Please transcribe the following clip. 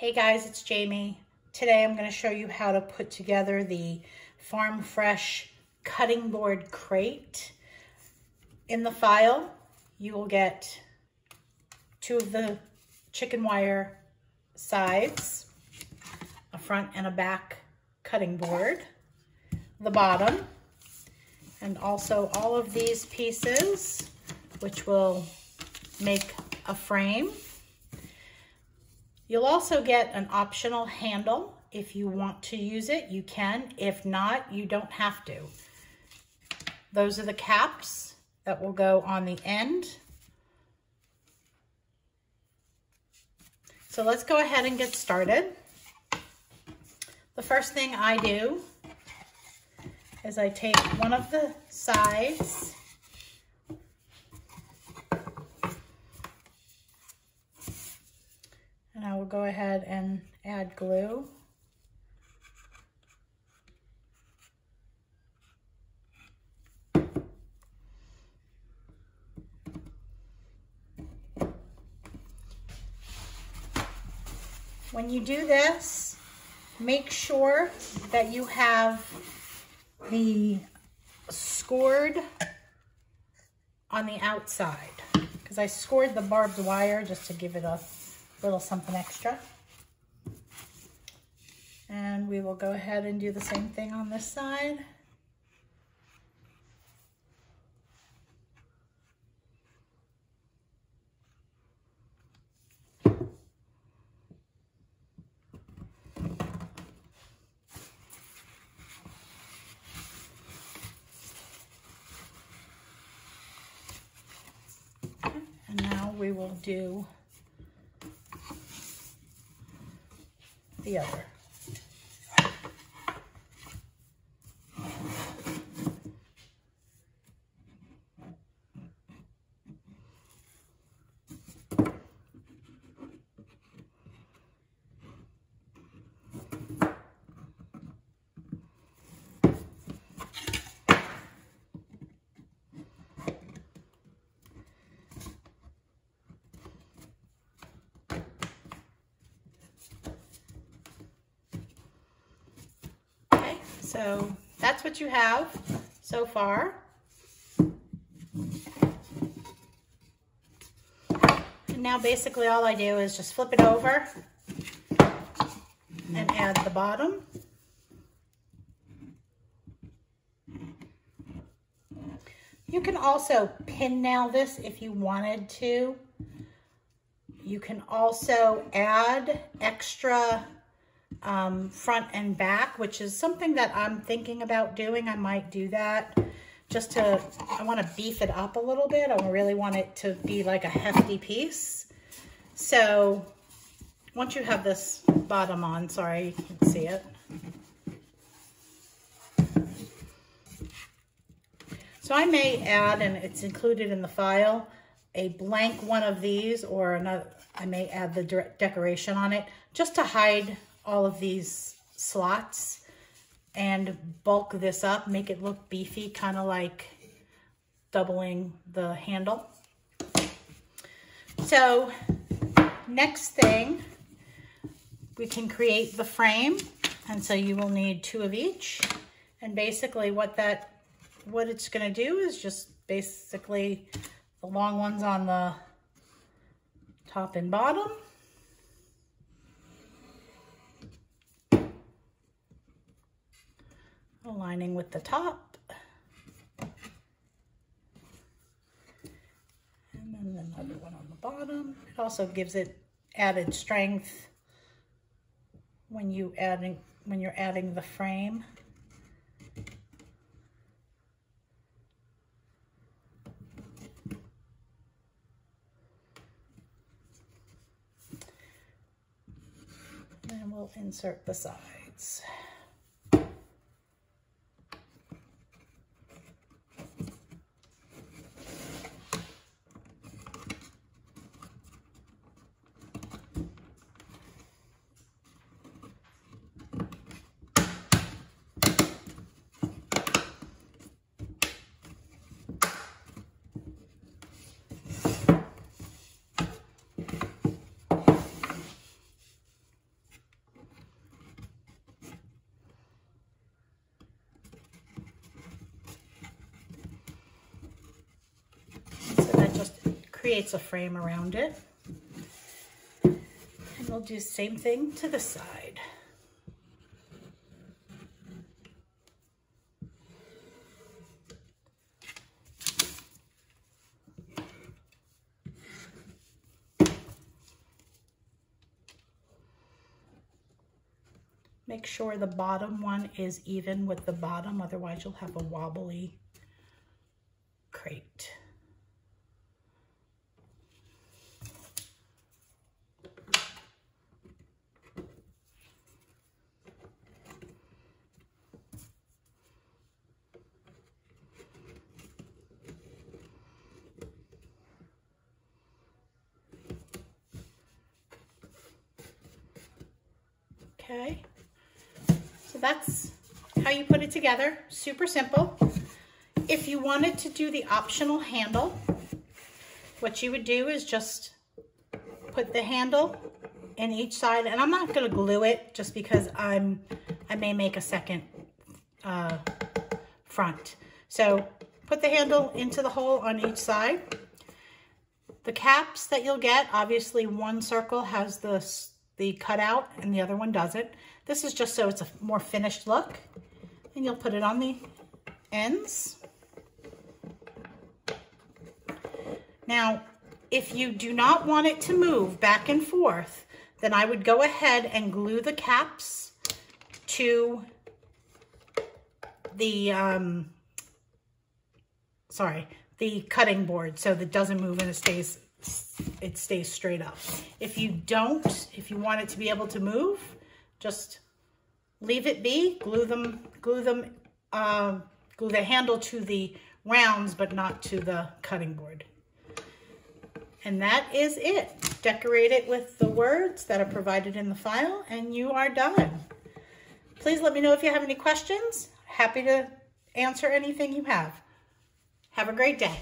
Hey guys, it's Jamie. Today I'm going to show you how to put together the Farm Fresh cutting board crate. In the file, you will get two of the chicken wire sides, a front and a back cutting board, the bottom, and also all of these pieces, which will make a frame. You'll also get an optional handle. If you want to use it, you can. If not, you don't have to. Those are the caps that will go on the end. So let's go ahead and get started. The first thing I do is I take one of the sides And I will go ahead and add glue. When you do this, make sure that you have the scored on the outside because I scored the barbed wire just to give it a little something extra. And we will go ahead and do the same thing on this side. And now we will do the other. So that's what you have so far. And now basically all I do is just flip it over and add the bottom. You can also pin nail this if you wanted to. You can also add extra um, front and back, which is something that I'm thinking about doing. I might do that just to, I want to beef it up a little bit. I really want it to be like a hefty piece. So once you have this bottom on, sorry, you can see it. So I may add, and it's included in the file, a blank one of these or another, I may add the decoration on it just to hide all of these slots and bulk this up, make it look beefy, kind of like doubling the handle. So next thing, we can create the frame. And so you will need two of each. And basically what that, what it's gonna do is just basically the long ones on the top and bottom aligning with the top. And then another one on the bottom. It also gives it added strength when you adding when you're adding the frame. And we'll insert the sides. Creates a frame around it. And we'll do the same thing to the side. Make sure the bottom one is even with the bottom, otherwise you'll have a wobbly crate. Okay so that's how you put it together. Super simple. If you wanted to do the optional handle, what you would do is just put the handle in each side. And I'm not going to glue it just because I'm I may make a second uh, front. So put the handle into the hole on each side. The caps that you'll get, obviously one circle has the, the cutout and the other one doesn't. This is just so it's a more finished look. And you'll put it on the ends. Now, if you do not want it to move back and forth, then I would go ahead and glue the caps to the, um, sorry, the cutting board so that it doesn't move and it stays, it stays straight up. If you don't, if you want it to be able to move, just leave it be, glue them, glue them, uh, glue the handle to the rounds, but not to the cutting board. And that is it. Decorate it with the words that are provided in the file and you are done. Please let me know if you have any questions. Happy to answer anything you have. Have a great day.